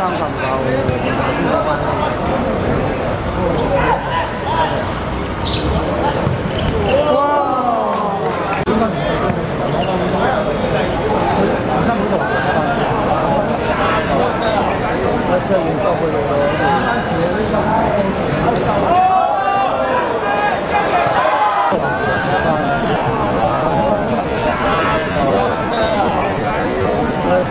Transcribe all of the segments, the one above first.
两双的有进的。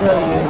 将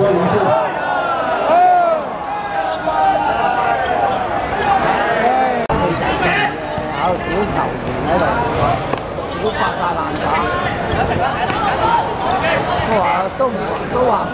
说明是。都话，都话。